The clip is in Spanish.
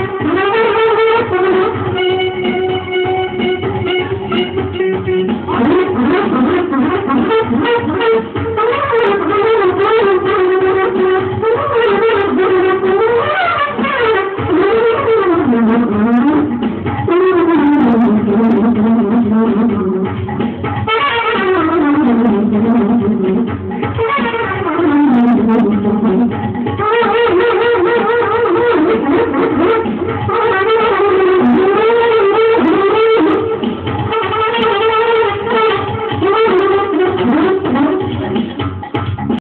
¡Gracias!